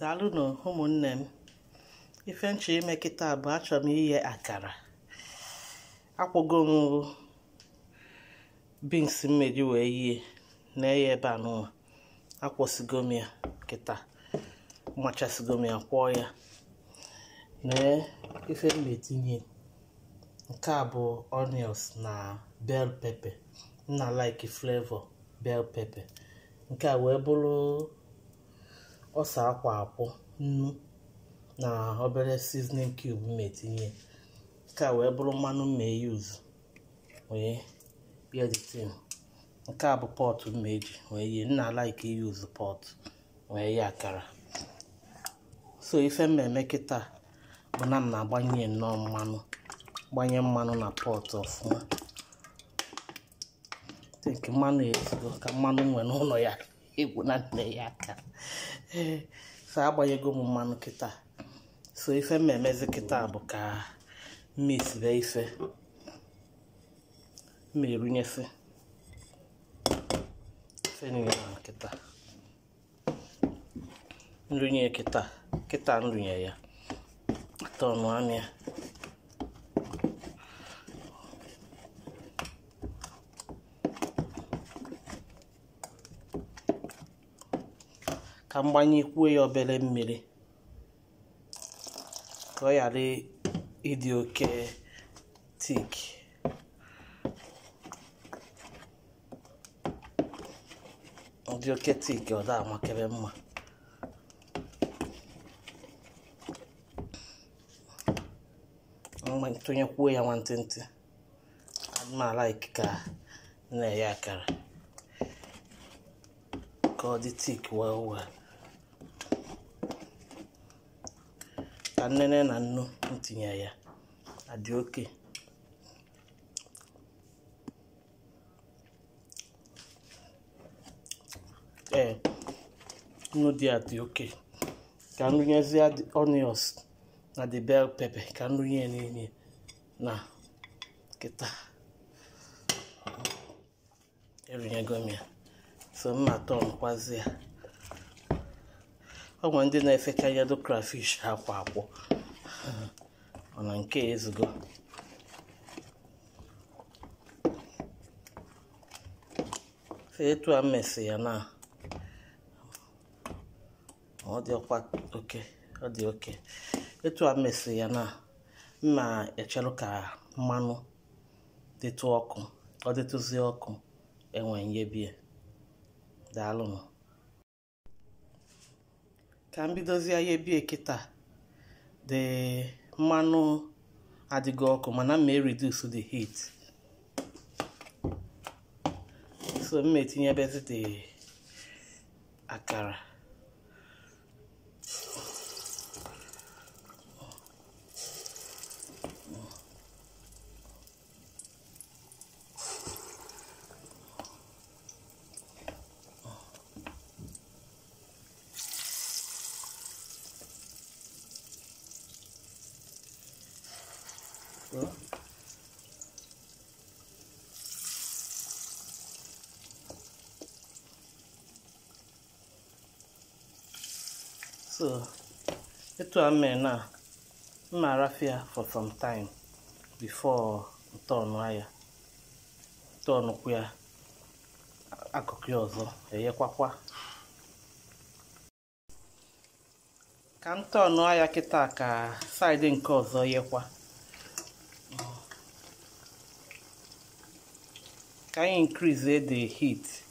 daalụnụ ụmụnne m. Ife nche ime kịta bụ achọrọ m ighe akara. Akwụgo m bins mmeji wee yie na-eghe ebe a n'ụwa. Akwụsịgo m ya kịta machasigo m ya kwọọ ya. Mee ife m na-etinye. Nke a bụ onions na bell pepper. M na like flavor bell pepper. Nke a wee bụrụ ọsa akwa akwụ nnu na obere seasoning cube m etinye nke a wee bụrụ mmanụ mma eyuzu wee yie the thing nke a bụ pọtụ mma eji wee yie nna like iyuzu pọtụ wee yie akara so ife m eme kịta bụ na m na-agbanye nnọọ mmanụ gbanye mmanụ na pọtụ ọfụma. Think mmanụ ezigo ka mmanụ nwee n'ụlọ ya. Egwu na nne ya aka. Ee so agbanyego m mmanụ kịta. So ife emezi kịta bụ ka mma erunyesi ife. Na kịta. Nrunye kịta. Kịta nrunye ya. Tọnụ amịa ka m gbanyekwuo ya obere mmiri ka ọ ghara ịdị oke tik dị oke tik ọ da amakebe mma. Tụnyekwuo ya nwantịntị adịmalaik ka na-eghe akara ka ọ dị tik wee wee ka nnene na nnu ntinye ya adị oke. Ee nnu dị adị oke. Ka nrunyezie onions na the bell pepper ka nrunye niile na kịta erunyego m ya. So m na-atọ nkwazi ya ọ nwere ndị na-efekanyado crayfish akwa akwụ mana nke ezugo. Etu a mmesi ya na ọ dị ọkwa oke ọ dị oke. Etu a mmesi ya na mma echelụ ka mmanụ dịtụ ọkụ ọ dịtụzie ọkụ enwe nyebie daalụnụ ka m bidozie ya ebie kịta dị mmanụ adịgo ọkụ mana m reduce the heat. So m etinye ebezi dị akara so so etu a mere na mma arafia for some time before ntọọnụ ya tọọnụkwu ya akụkụ ya ọzọ eghekwakwa ka ntọọnụ ya kịta ka saịdị nke ọzọ yekwa ka anyị increase the heat.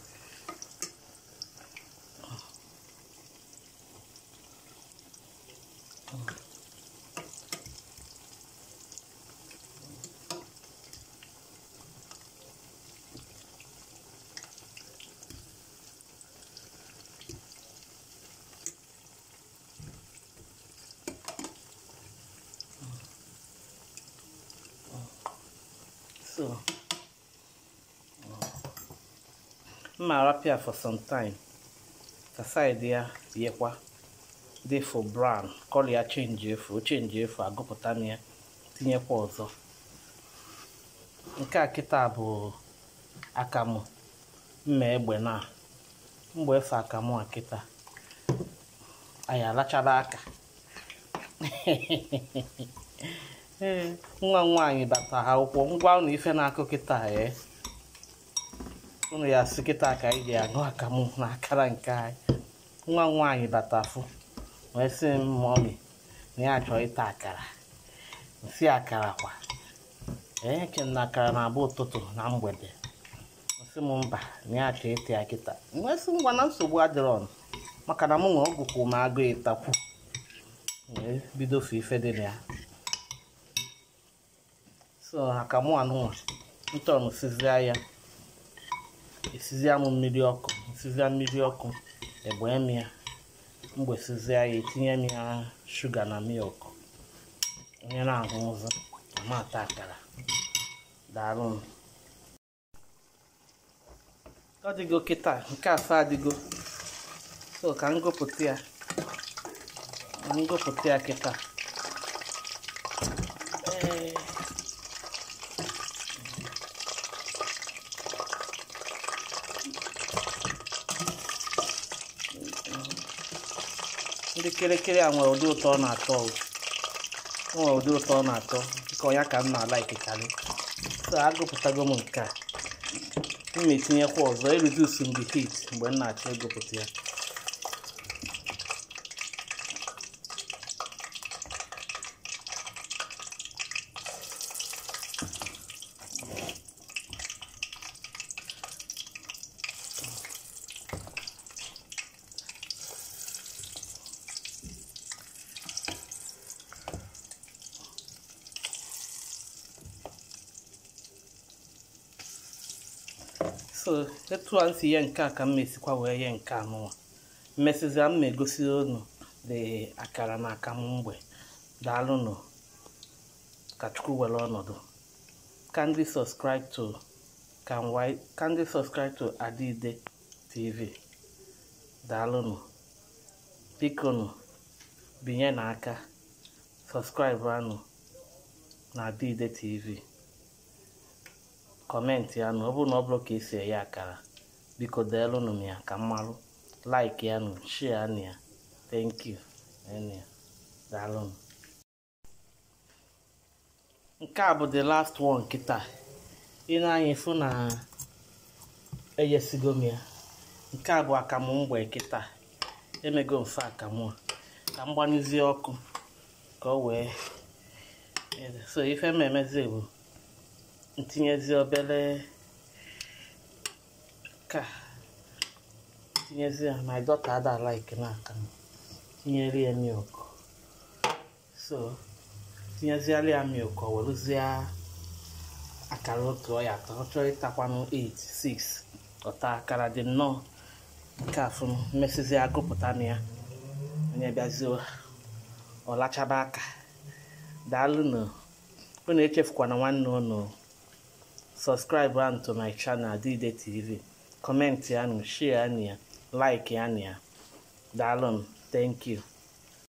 So mma arapịa for some time. Ka side ya dị for brown kọlọ ya chenji efu chenji efu agụpụta m ya tinyekwa ọzọ. Nke a kịta bụ akamụ mma egbe na mgbe efe akamụ a anyị alachaba aka. Nwa nwaanyị bata ha akwụkwọ ngwa ụnụ ife na-akụ kịta ee. Ụnụ ya sị kịta ka anyị ji aṅụ akamụ na akara nke anyị. Nwa nwaanyị bata afụ wee sị m mọmi na ya chọrọ ịta akara nsị akara kwa. Ee ke na akara na-abụ ụtụtụ na mgbede. Nsị m mba na ya chọrọ ịta ya kịta. Wee sị ngwa na nsogbu adịrọ m maka na mụ nwe ọgụkwụ m agụ ịtakwu. Wee bido fụ ife dị na ya. So akamụ anụnwa ntọnụ sizia ya. Esizia m mmiri ọkụ esizia mmiri ọkụ egbee m ya. Mgbe sizia ya etinye m ya shuga na milk onye na-ahụ ụzọ amata akara. Daalụ m. Ọ dịgo kịta nke afa adịgo. So ka m gụpụta ya. Ka m gụpụta ya kịta. Ndị kịrịkịrị a nwere ụdị ụtọ ọ na-atọ nwere ụdị ụtọ ọ na-atọ dịka ọnya ka m na-ala ikekarị so agụpụtago m nke a. M na-etinyekwa ọzọ ereduce m the heat mgbe m na-achọ ịgụpụta ya. So etu a si ye nke a ka m mesikwa wee ye nke anụnwa mmesịzịa m na-egosi unu dị akara na akamụ mgbe. Daalụnụ ka chukwu were ọnọdụ. Kindly subscribe to kindly tv daalụnụ bikonu binye n'aka subscribe anụ na adide tv kọmentị ya nụ ọ bụrụ na ọ bụrụ ka esi eghe akara biko deelụnụ m ya ka m marụ ya nụ share nụ ya. Thank ya. daalụnụ nke a bụ the last one kịta. Ị na-anya ịfụ na eyesigo m ya. Nke a bụ akamụ mgbe kịta. Emego mfe akamụ ka m gbanyụzie ọkụ ka ọ wee so ife m emezi bụ ntinyezi obere ka tinyezi my daughter ada like na aka m tinyere ya milk so tinyeziara ya milk ọ werezie akara otu ọ atọ ọ chọrọ ịtakwanụ 8 6 ọta akara dị nnọọ. Nke afụ mmesizi agụpụta na ya. Onye bịazie ọ lachaba aka. Daalụnụ unu echefukwana nwanne unu subscribe and to my channel Adide TV comment ya nụ share ya like ya ya. Daalụ thank you.